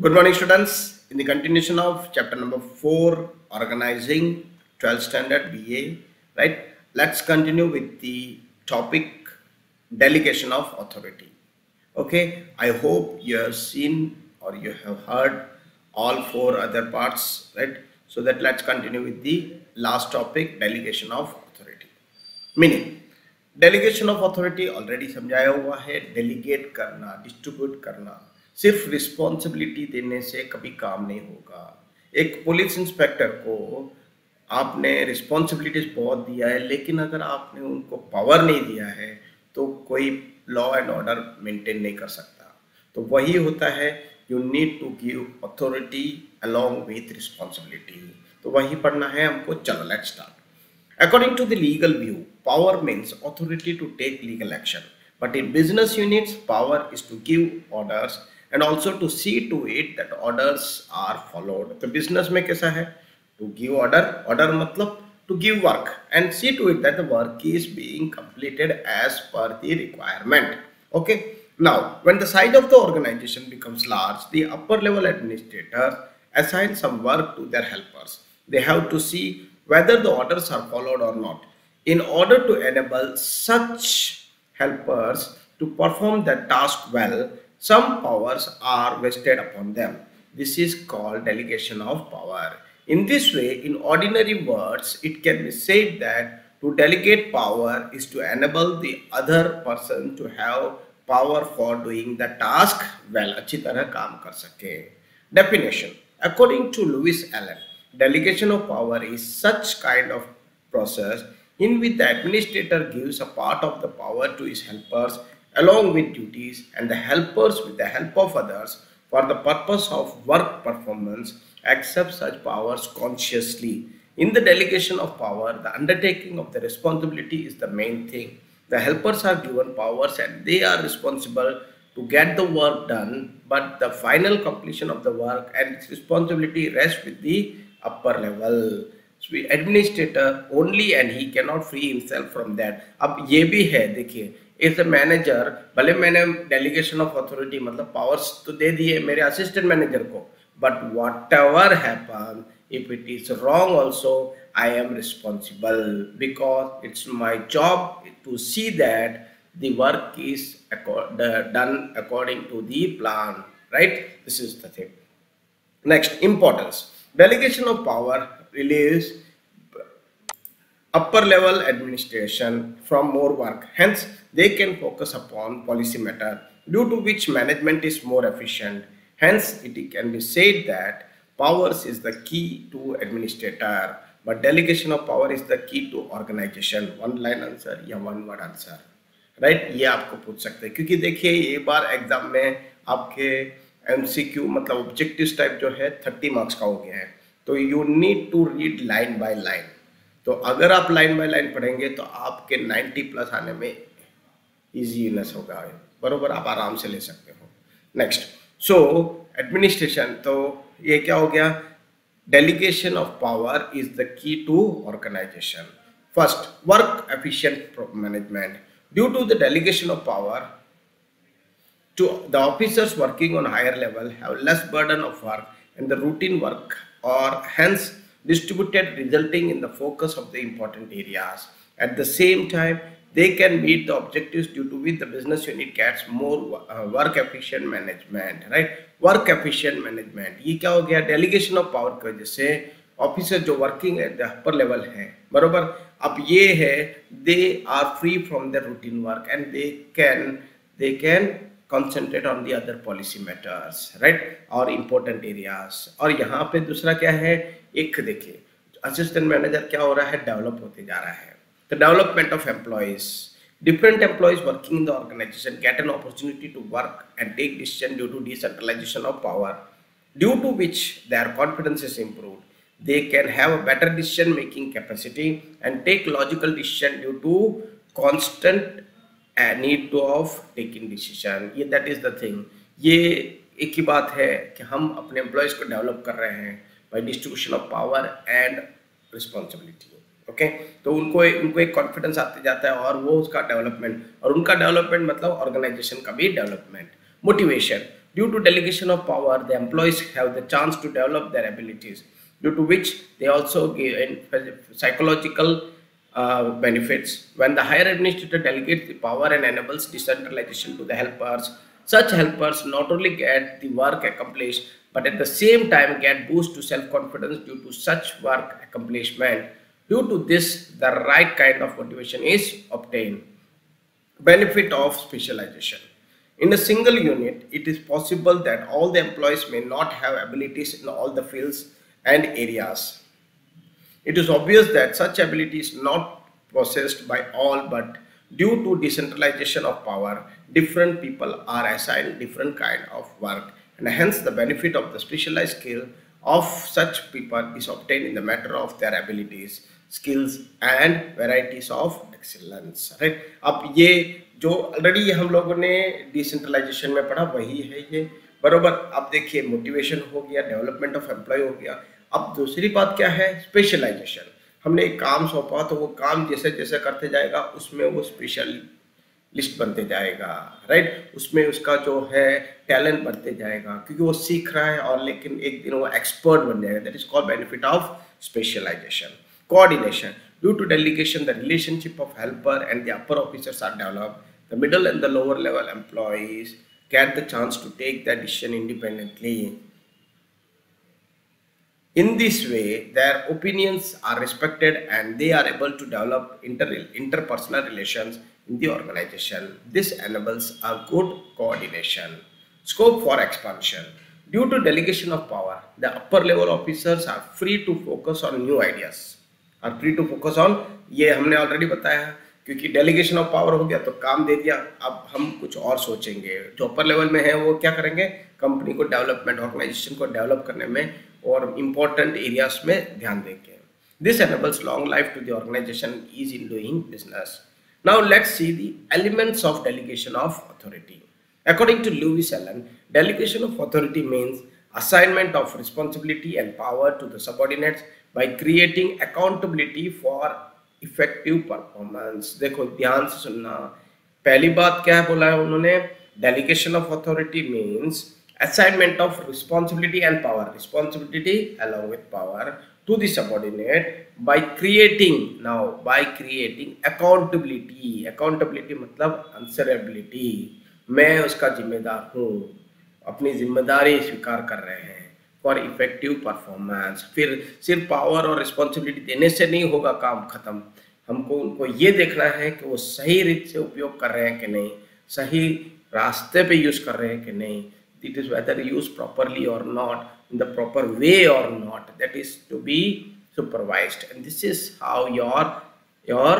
Good morning, students. In the continuation of chapter number four, organizing 12th standard BA, right? Let's continue with the topic delegation of authority. Okay, I hope you have seen or you have heard all four other parts, right? So that let's continue with the last topic, delegation of authority. Meaning, delegation of authority already समझाया हुआ है delegate करना distribute करना सिर्फ़ responsibility देने से कभी काम नहीं होगा। एक पुलिस इंस्पेक्टर को आपने रिस्पॉन्सिबिलिटीज बहुत दिया है लेकिन अगर आपने उनको पावर नहीं दिया है तो कोई लॉ एंड ऑर्डर मेंटेन नहीं कर सकता। तो वही होता है you need to give authority along with responsibility तो वही पढ़ना है हमको चलो let start According to the legal view, power means authority to take legal action. But in business units, power is to give orders and also to see to it that orders are followed. The business में कैसा है? To give order, order मतलब to give work and see to it that the work is being completed as per the requirement. Okay. Now, when the size of the organization becomes large, the upper level administrators assign some work to their helpers. They have to see whether the orders are followed or not. In order to enable such helpers to perform the task well, some powers are vested upon them. This is called delegation of power. In this way, in ordinary words, it can be said that to delegate power is to enable the other person to have power for doing the task well. अच्छी तरह काम कर सके. Definition. According to Lewis Allen, Delegation of power is such kind of process in which the administrator gives a part of the power to his helpers along with duties and the helpers with the help of others for the purpose of work performance accept such powers consciously. In the delegation of power, the undertaking of the responsibility is the main thing. The helpers are given powers and they are responsible to get the work done, but the final completion of the work and its responsibility rests with the upper level so administrator only and he cannot free himself from that अब ये भी है देखिए as a manager भले मैंने delegation of authority मतलब powers तो दे दिए मेरे असिस्टेंट मैनेजर को but whatever happen if it is wrong also i am responsible because it's my job to see that the work is done according to the plan right this is the thing next importance Delegation of power relieves upper level administration from more work. Hence, they can focus upon policy matter due to which management is more efficient. Hence, it can be said that powers is the key to administrator, but delegation of power is the key to organization. One line answer या one word answer. Right ये आपको पूछ सकते हैं क्योंकि देखिए ये बार exam में आपके एमसीक्यू मतलब ऑब्जेक्टिव टाइप जो है थर्टी मार्क्स का हो गया है तो you need to read line by line तो अगर आप लाइन बाय लाइन पढ़ेंगे तो आपके 90 प्लस आने में इजीनेस होगा। बरोबर, आप आराम से ले सकते हो। नेक्स्ट सो एडमिनिस्ट्रेशन तो ये क्या हो गया? Delegation of power is the key to organisation first work efficient management due to the delegation of power to the officers working on higher level have less burden of work and the routine work or hence distributed resulting in the focus of the important areas. At the same time, they can meet the objectives due to which the business unit gets more uh, work efficient management, right? Work efficient management. ये क्या हो गया delegation of power की वजह से officer जो working at the upper level है बरोबर अब ये है they are free from the routine work and they can they can concentrate on the other policy matters right or important areas और यहाँ पे दूसरा क्या है एक देखिए असिस्टेंट मैनेजर क्या हो रहा है? डेवलप होते जा रहा है। The development of employees different employees working in the organisation get an opportunity to work and take decision due to decentralisation of power due to which they are confidence is improve they can have a better decision making capacity and take logical decision due to constant need to of taking decision ये that is the thing ये एक ही बात है कि हम अपने employees को develop कर रहे हैं By distribution of power and responsibility okay तो उनको उनको एक कॉन्फिडेंस आते जाता है और वो उसका डेवलपमेंट और उनका डेवलपमेंट मतलब ऑर्गेनाइजेशन का भी development motivation Due to delegation of power, the employees have the chance to develop their abilities, due to which they also gain psychological uh, benefits. When the higher administrator delegates the power and enables decentralization to the helpers, such helpers not only get the work accomplished, but at the same time get boost to self-confidence due to such work accomplishment. Due to this, the right kind of motivation is obtained. Benefit of specialization. In a single unit, it is possible that all the employees may not have abilities in all the fields and areas. It is obvious that such ability is not possessed by all, but due to decentralization of power, different people are assigned different kind of work and hence the benefit of the specialized skill of such people is obtained in the matter of their abilities skills and varieties of excellence right अब ये जो already हम लोगों ने decentralisation में पढ़ा वही है ये बरोबर अब देखिए मोटिवेशन हो गया डेवलपमेंट ऑफ़ एम्प्लॉय हो गया अब दूसरी बात क्या है स्पेशलाइजेशन हमने एक काम सौंपा तो वो काम जैसे जैसे करते जाएगा उसमें वो स्पेशल लिस्ट बनते जाएगा राइट उसमें उसका जो है टैलेंट बढ़ते जाएगा क्योंकि वो सीख रहा है और लेकिन एक दिन वो एक्सपर्ट बन जाएगा। That is called benefit of specialisation coordination due to delegation the relationship of helper and the upper officers are develop the middle and the lower level employees get the chance to take that decision independently. In this way, their opinions are respected and they are able to develop inter interpersonal relations in the organization. This enables a good coordination. Scope for expansion. Due to delegation of power, the upper level officers are free to focus on new ideas. Are free to focus on ये हमने already बताया क्योंकि delegation of power हो गया तो काम दे दिया अब हम कुछ और सोचेंगे जो अपर लेवल में है वो क्या करेंगे कंपनी को डेवलपमेंट ऑर्गेनाइजेशन को डेवलप करने में और इम्पोर्टेंट एरियाज़ में ध्यान देंगे this enables long life to the organisation is in doing business Now let's see the elements of delegation of authority. According to Lewis Allen, delegation of authority means assignment of responsibility and power to the subordinates by creating accountability for effective performance. देखो ध्यान से सुनना पहली बात क्या बोला है उन्होंने delegation of authority means assignment of responsibility and power responsibility along with power To the subordinate by creating, now, by creating accountability. Accountability मतलब answerability. मैं उसका जिम्मेदार हूँ, अपनी ज़िम्मेदारी स्वीकार कर रहे हैं फॉर इफ़ेक्टिव परफॉर्मेंस फिर सिर्फ़ पावर और रिस्पॉन्सिबिलिटी देने से नहीं होगा काम खत्म। हमको, उनको ये देखना है कि वो सही रीत से उपयोग कर रहे हैं कि नहीं, सही रास्ते पे यूज़ कर रहे हैं कि नहीं, it is whether used properly or not. in the proper way or not that is to be supervised and this is how your your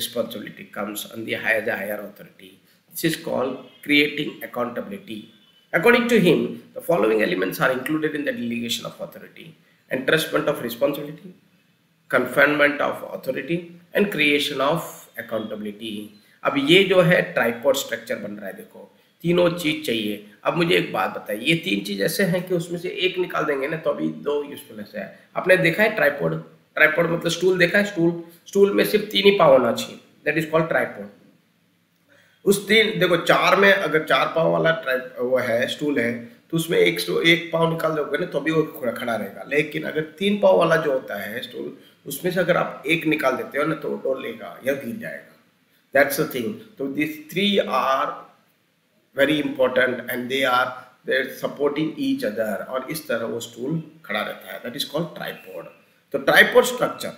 responsibility comes on the higher the higher authority this is called creating accountability according to him the following elements are included in the delegation of authority entrustment of responsibility confinement of authority and creation of accountability अब ये जो है tripod structure बन रहा है देखो तीनों चीज चाहिए अब मुझे एक बात बताइए, ये तीन चीज़ ऐसे हैं कि उसमें से एक निकाल देंगे ना तो अभी दो यूजफुलनेस है। आपने देखा है ट्राईपोर्ड ट्राईपोर्ड मतलब स्टूल देखा है? स्टूल स्टूल में सिर्फ़ तीन ही पाव होना चाहिए। दैट इज़ कॉल्ड ट्राईपोर्ड उस तीन, देखो, चार में अगर चार पाव वाला वो है स्टूल है तो उसमें एक एक पाव निकाल दोगे ना तो अभी वो खड़ा रहेगा। लेकिन अगर तीन पाव वाला जो होता है स्टूल उसमें से अगर आप एक निकाल देते हो ना तो डोल लेगा या गिर जाएगा। दैट्स अ थिंग तो this three are very important and they are they supporting each other और इस तरह वो स्टूल खड़ा रहता है। दैट इज़ कॉल्ड ट्राईपोर्ड तो tripod structure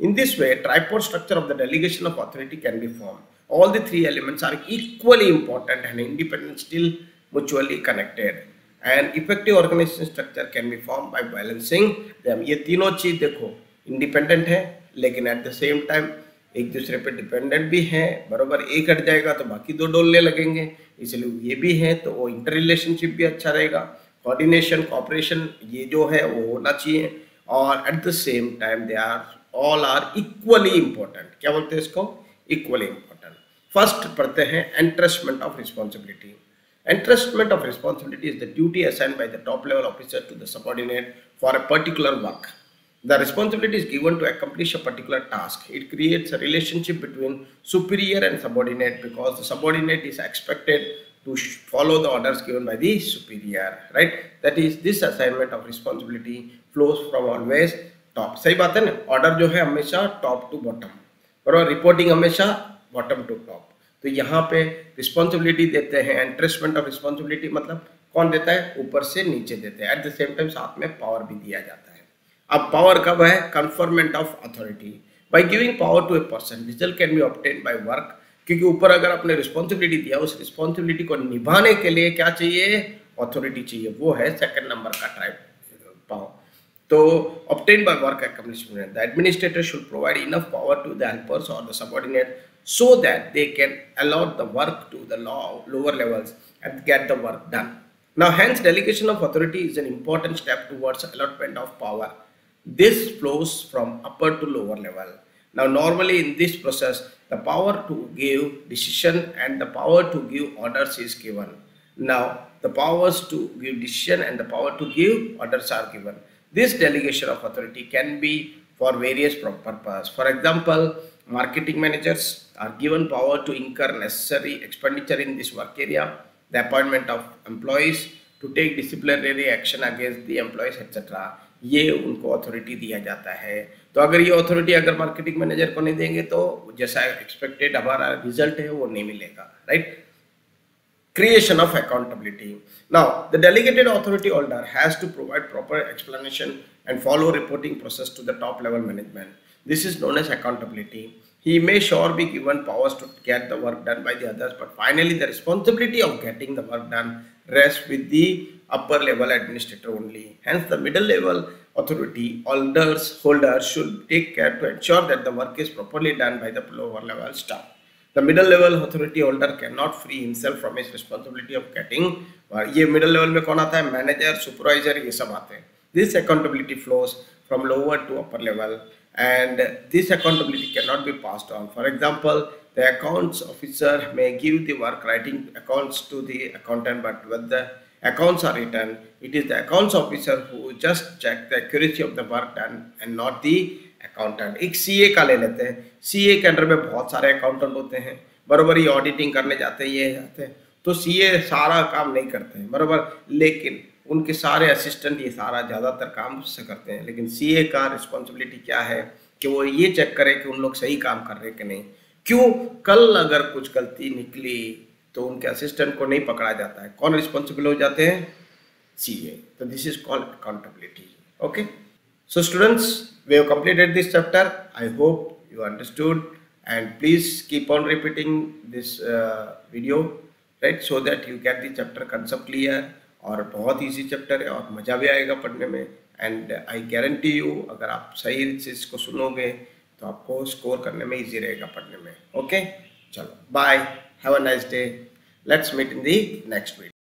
in this way tripod structure of the delegation of authority can be form all the three elements are equally important and independent still mutually connected and effective organisation structure can be form by balancing ये तीनों चीज़ देखो independent है, लेकिन eight the same time एक दूसरे पे dependent भी है। बराबर, एक हट जाएगा तो बाकी दो डोलने लगेंगे। इसलिए ये भी है तो वो इंटर रिलेशनशिप भी अच्छा रहेगा। कोऑर्डिनेशन कॉपरेशन ये जो है वो होना चाहिए। और at the same time they are all are equally important क्या बोलते हैं इसको? इक्वली इंपॉर्टेंट फ़र्स्ट पढ़ते हैं entrustment of responsibility Entrustment of responsibility is the duty assigned by the top level officer to the subordinate for a particular work. The responsibility is given to accomplish a particular task. It creates a relationship between superior and subordinate because the subordinate is expected to follow the orders given by the superior right that is this assignment of responsibility flows from always top सही बात है ना order जो है हमेशा top to bottom बराबर reporting हमेशा bottom to top तो यहाँ पे रिस्पॉन्सिबिलिटी देते हैं एंट्रेसमेंट ऑफ़ रिस्पॉन्सिबिलिटी मतलब कौन देता है ऊपर से नीचे देते हैं एट द सेम टाइम साथ में पावर भी दिया जाता है अब पावर कब है? Conferment of authority by giving power to a person result can be obtain by work क्योंकि ऊपर अगर आपने रिस्पॉन्सिबिलिटी दिया, उस रिस्पॉन्सिबिलिटी को निभाने के लिए क्या चाहिए? अथॉरिटी चाहिए। वो है सेकेंड नंबर का टाइप पावर तो obtain by work the administrator should provide enough power to the और the so that they can allot the work to the law lower levels and get the work done now hence delegation of authority is an important step towards allotment of power this flows from upper to lower level now normally in this process the power to give decision and the power to give orders is given now the powers to give decision and the power to give orders are given this delegation of authority can be for various purposes. For example, marketing managers are given power to incur necessary expenditure in this work area, the appointment of employees to take disciplinary action against the employees etc. ये उनको authority दिया जाता है। तो अगर ये authority अगर marketing manager को नहीं देंगे तो जैसा एक्सपेक्टेड हमारा रिज़ल्ट है, वो नहीं मिलेगा right creation of accountability now the delegated authority holder has to provide proper explanation and follow reporting process to the top level management this is known as accountability he may sure be given powers to get the work done by the others but finally the responsibility of getting the work done rest with the upper level administrator only. Hence, the middle level authority holders, holders should take care to ensure that the work is properly done by the lower level staff. The middle level authority holder cannot free himself from his responsibility of getting और ये middle level में कौन आता है manager, supervisor ये सब आते हैं this accountability flows from lower to upper level and this accountability cannot be passed on for example the accounts officer may give the work writing accounts to the accountant but when the accounts are written, it is the accounts officer who just check the accuracy of the work done and not the accountant एक CA का ले लेते हैं। CA के under में बहुत सारे accountant होते हैं। बराबर ही ऑडिटिंग करने जाते हैं, ये जाते हैं। तो सीए सारा काम नहीं करते हैं, बराबर। लेकिन उनके सारे असिस्टेंट ये सारा ज़्यादातर काम से करते हैं। लेकिन सीए का रिस्पॉन्सिबिलिटी क्या है कि वो ये चेक करे कि उन लोग सही काम कर रहे कि नहीं? क्यों? कल अगर कुछ गलती निकली तो उनके असिस्टेंट को नहीं पकड़ा जाता है। कौन रिस्पॉन्सिबल हो जाते हैं? सी ए तो this is called accountability okay so students we have completed this chapter. I hope you understood and please keep on repeating this uh, video right? So that you get chapter concept clear और बहुत easy chapter है और मज़ा भी आएगा पढ़ने में। And I guarantee you अगर आप सही से इसको सुनोगे तो आपको स्कोर करने में इजी रहेगा पढ़ने में। Okay okay? चलो bye Have a nice day. Let's meet in the next video.